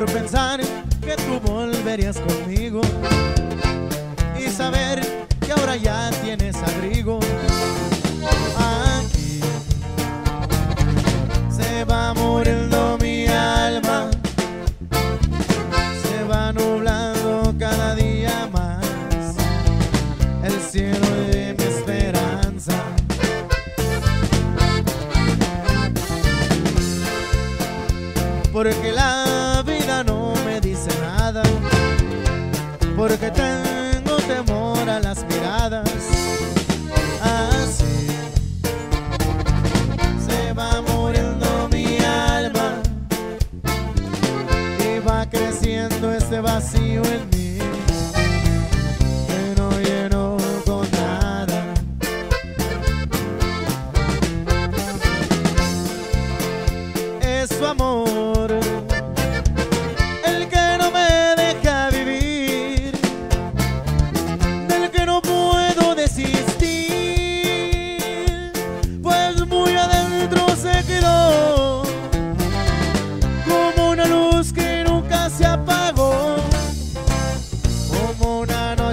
por pensar que tú volverías conmigo y saber que ahora ya tienes abrigo. Aquí se va muriendo mi alma, se va nublando cada día más el cielo de mi esperanza. Porque la porque tengo temor a las miradas. Así se va muriendo mi alma y va creciendo este vacío en mí.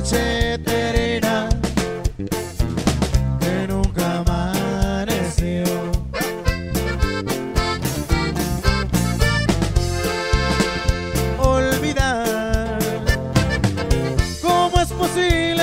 noche eterna que nunca amaneció. Olvidar, ¿cómo es posible?